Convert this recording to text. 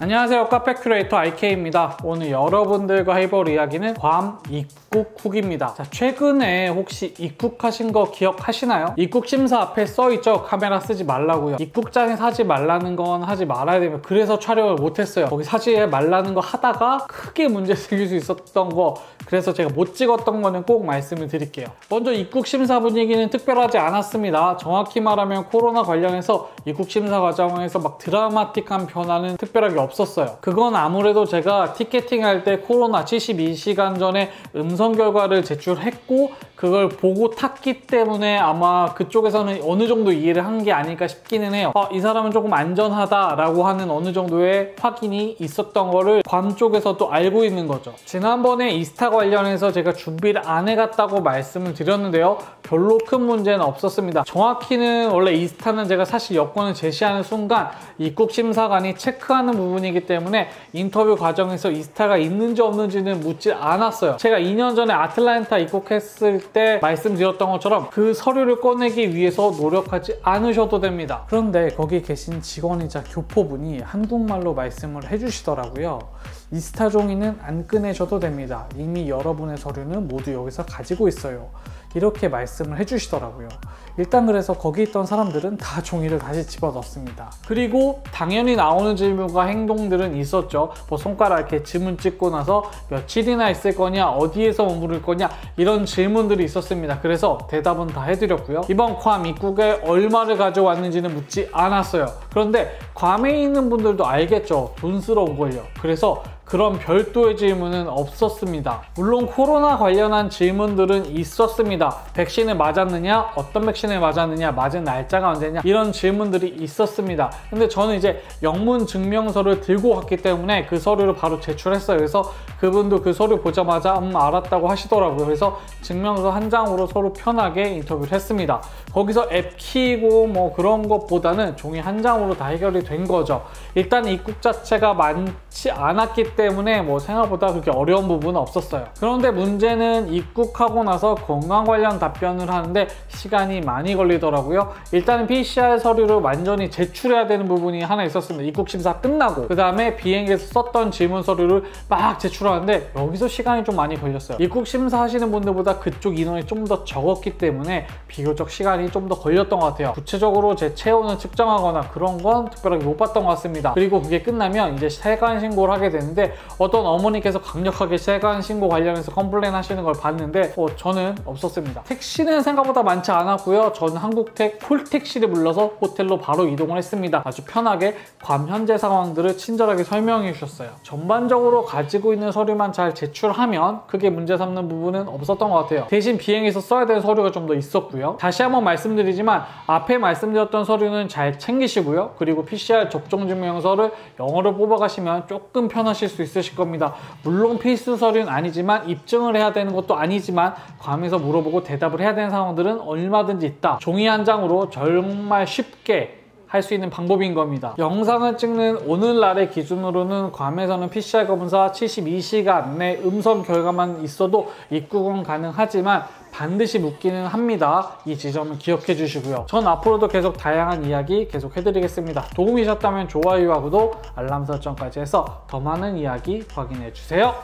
안녕하세요. 카페 큐레이터 IK입니다. 오늘 여러분들과 해볼 이야기는 괌 입국 후기입니다. 자, 최근에 혹시 입국하신 거 기억하시나요? 입국 심사 앞에 써있죠? 카메라 쓰지 말라고요. 입국장에서 하지 말라는 건 하지 말아야 되면 그래서 촬영을 못했어요. 거기서 하지 말라는 거 하다가 크게 문제 생길 수 있었던 거. 그래서 제가 못 찍었던 거는 꼭 말씀을 드릴게요. 먼저 입국 심사 분위기는 특별하지 않았습니다. 정확히 말하면 코로나 관련해서 입국 심사 과정에서 막 드라마틱한 변화는 특별하게 없었어요. 그건 아무래도 제가 티켓팅 할 때 코로나 72시간 전에 음성 결과를 제출했고 그걸 보고 탔기 때문에 아마 그쪽에서는 어느 정도 이해를 한 게 아닐까 싶기는 해요. 어, 이 사람은 조금 안전하다라고 하는 어느 정도의 확인이 있었던 거를 괌 쪽에서도 알고 있는 거죠. 지난번에 이스타 관련해서 제가 준비를 안 해갔다고 말씀을 드렸는데요. 별로 큰 문제는 없었습니다. 정확히는 원래 이스타는 제가 사실 여권을 제시하는 순간 입국 심사관이 체크하는 부분이기 때문에 인터뷰 과정에서 이스타가 있는지 없는지는 묻지 않았어요. 제가 2년 전에 아틀란타 입국했을 때 말씀드렸던 것처럼 그 서류를 꺼내기 위해서 노력하지 않으셔도 됩니다. 그런데 거기 계신 직원이자 교포분이 한국말로 말씀을 해주시더라고요. 이스타 종이는 안 꺼내셔도 됩니다. 이미 여러분의 서류는 모두 여기서 가지고 있어요. 이렇게 말씀을 해주시더라고요. 일단 그래서 거기 있던 사람들은 다 종이를 다시 집어넣습니다. 그리고 당연히 나오는 질문과 행동들은 있었죠. 뭐 손가락 이렇게 지문 찍고 나서 며칠이나 있을 거냐, 어디에서 머무를 거냐 이런 질문들이 있었습니다. 그래서 대답은 다 해드렸고요. 이번 괌 입국에 얼마를 가져왔는지는 묻지 않았어요. 그런데 괌에 있는 분들도 알겠죠. 돈스러운 걸요. 그래서 그런 별도의 질문은 없었습니다. 물론 코로나 관련한 질문들은 있었습니다. 백신을 맞았느냐, 어떤 백신을 맞았느냐, 맞은 날짜가 언제냐 이런 질문들이 있었습니다. 근데 저는 이제 영문 증명서를 들고 갔기 때문에 그 서류를 바로 제출했어요. 그래서 그분도 그 서류 보자마자 음 알았다고 하시더라고요. 그래서 증명서 한 장으로 서로 편하게 인터뷰를 했습니다. 거기서 앱 키고 뭐 그런 것보다는 종이 한 장으로 다 해결이 된 거죠. 일단 입국 자체가 많지 않았기 때문에 뭐 생각보다 그렇게 어려운 부분은 없었어요. 그런데 문제는 입국하고 나서 건강 관련 답변을 하는데 시간이 많이 걸리더라고요. 일단은 PCR 서류를 완전히 제출해야 되는 부분이 하나 있었습니다. 입국 심사 끝나고 그 다음에 비행기에서 썼던 질문 서류를 막 제출하는데 여기서 시간이 좀 많이 걸렸어요. 입국 심사 하시는 분들보다 그쪽 인원이 좀 더 적었기 때문에 비교적 시간이 좀 더 걸렸던 것 같아요. 구체적으로 제 체온을 측정하거나 그런 건 특별하게 못 봤던 것 같습니다. 그리고 그게 끝나면 이제 세관 신고를 하게 되는데 어떤 어머니께서 강력하게 세관 신고 관련해서 complain 하시는 걸 봤는데 어, 저는 없었습니다. 택시는 생각보다 많지 않았고요. 저는 한국 콜택시를 불러서 호텔로 바로 이동을 했습니다. 아주 편하게 괌 현재 상황들을 친절하게 설명해 주셨어요. 전반적으로 가지고 있는 서류만 잘 제출하면 크게 문제 삼는 부분은 없었던 것 같아요. 대신 비행에서 써야 되는 서류가 좀 더 있었고요. 다시 한번 말씀드리지만 앞에 말씀드렸던 서류는 잘 챙기시고요. 그리고 PCR 접종증명서를 영어로 뽑아가시면 조금 편하실 수 있으실 겁니다. 물론 필수 서류는 아니지만 입증을 해야 되는 것도 아니지만 괌에서 물어보고 대답을 해야 되는 상황들은 얼마든지 있다. 종이 한 장으로 정말 쉽게 할 수 있는 방법인 겁니다. 영상을 찍는 오늘날의 기준으로는 괌에서는 PCR 검사 72시간 내 음성 결과만 있어도 입국은 가능하지만 반드시 묻기는 합니다. 이 지점을 기억해 주시고요. 전 앞으로도 계속 다양한 이야기 계속 해드리겠습니다. 도움이 되셨다면 좋아요와 구독, 알람 설정까지 해서 더 많은 이야기 확인해 주세요.